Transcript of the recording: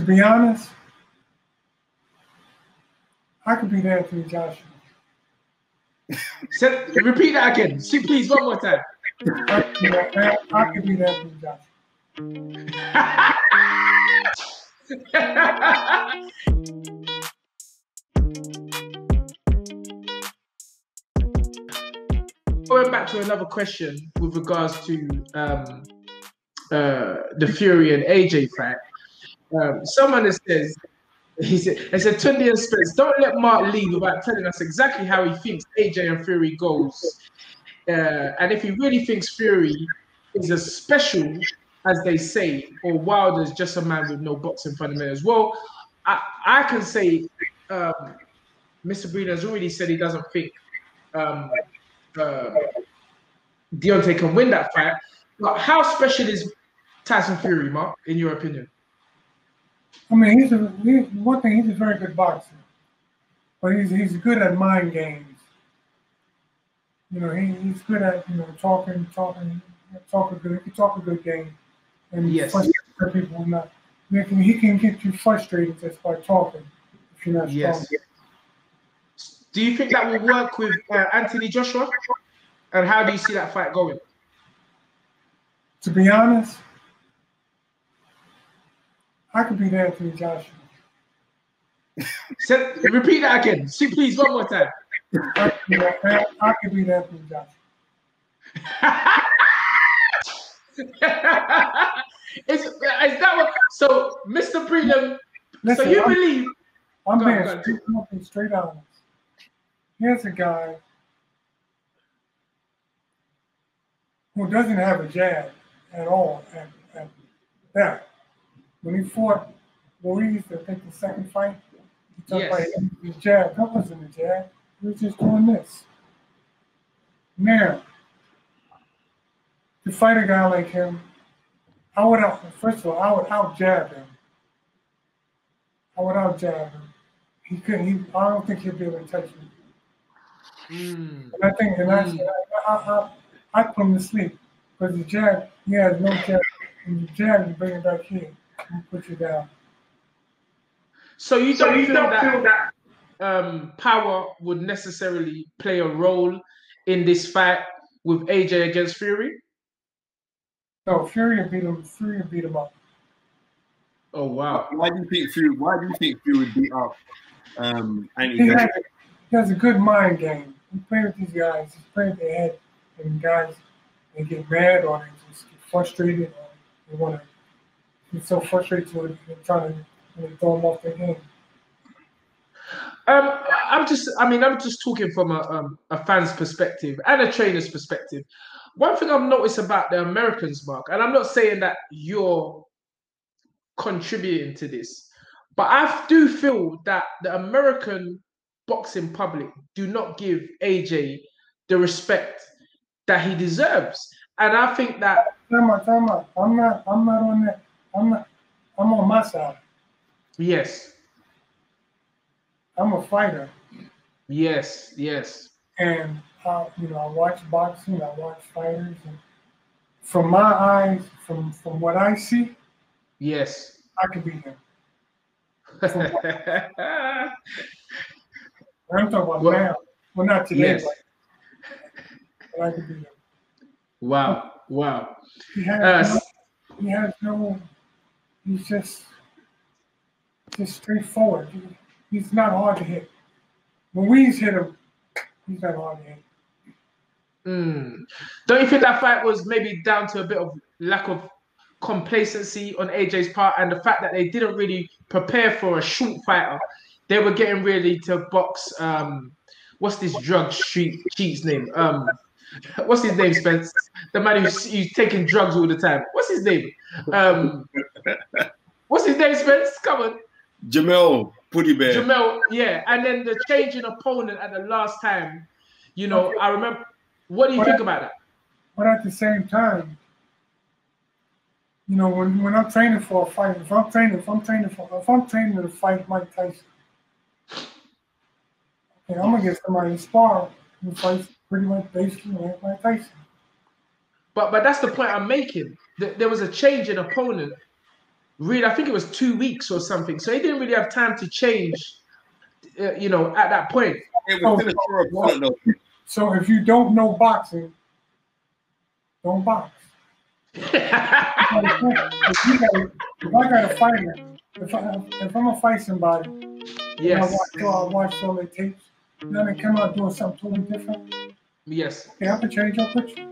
To be honest, I could be there for you, Joshua. So, repeat that again. See, please, one more time. I could I could beat Anthony Joshua. Going back to another question with regards to um, uh, the Fury and AJ fight. Um, someone says he said, "I said and Spence, don't let Mark leave without telling us exactly how he thinks AJ and Fury goes, uh, and if he really thinks Fury is as special as they say, or Wilder's just a man with no boxing fundamentals." Well, I, I can say um, Mr. Breland has already said he doesn't think um, uh, Deontay can win that fight. But how special is Tyson Fury, Mark, in your opinion? I mean, he's a he, one thing. He's a very good boxer, but he's he's good at mind games. You know, he, he's good at you know talking, talking, talking good. He can talk a good game, and Yes. frustrate people. Not he can, he can get you frustrated just by talking if you're not strong. Yes. Do you think that will work with uh, Anthony Joshua? And how do you see that fight going? To be honest, I could beat Anthony Joshua. So, repeat that again. See, please, one more time. I could I could beat Anthony Joshua. is, is that what? So, Mr. So Listen, you I'm- believe? I'm Go being on, straight, straight honest. Here's a guy who doesn't have a jab at all at, at that. When he fought Ruiz, I think the second fight, he took Yes. like his jab. That wasn't a jab. He was just doing this. Now, to fight a guy like him, I would out, first of all, I would out jab him. I would out jab him. He couldn't. He, I don't think he'd be able to touch me. Mm, And I think, and I, Mm. I, I, I, I put him to sleep because the jab, he has no jab. And the jab, you bring it back here and put you down. so you So don't, you feel, don't that, feel that um, power would necessarily play a role in this fight with AJ against Fury? No, Fury beat him. Fury beat him up. Oh wow! Why do you think Fury? Why do you think Fury would beat up um, Anthony He has, he has a good mind game. He plays with these guys. He plays their head, and guys they get mad or they just get frustrated or they want to. He's so frustrated to it, they're trying to you throw him off the game. Um, I'm just, I mean, I'm just talking from a, um, a fan's perspective and a trainer's perspective. One thing I've noticed about the Americans, Mark, and I'm not saying that you're contributing to this, but I do feel that the American boxing public do not give AJ the respect that he deserves. And I think that, Time out, time out. I'm not. I'm not on that. I'm not. I'm on my side. yes, I'm a fighter, yes, yes, and uh, you know I watch boxing. I watch fighters, and from my eyes, from from what I see, yes. I could be him. I'm talking about Well- now. Well, not today, yes. but, I could beat him. Wow, wow. He has, Uh, no, he has no. He's just just straightforward. He, he's not hard to hit. When we hit him, he's not hard to hit. Mm. Don't you think that fight was maybe down to a bit of lack of complacency on AJ's part and the fact that they didn't really prepare for a short fighter? They were getting ready to box. Um, what's this drug street cheat's name? Um, what's his name, Spence? The man who's, who's taking drugs all the time. What's his name? Um, what's his name, Spence? Come on. Jamel Putty Bear. Jamel, yeah, and then the changing opponent at the last time, you know, I remember. What do you think about that? But at the same time, you know, when, when I'm training for a fight, if I'm training, if I'm training for, if I'm training to fight Mike Tyson, okay, I'm gonna get somebody to spar who fights pretty much basically like Mike Tyson. But but that's the point I'm making. Th- There was a change in opponent really, I think it was two weeks or something. So he didn't really have time to change, uh, you know, at that point. It was still a sure opponent though. So if you don't know boxing, don't box. if, you gotta, if I got to fight him, if, I, if I'm gonna fight somebody, and I yes, watch, I watch all the tapes, and then they come out doing something totally different, yes. they have to change your picture.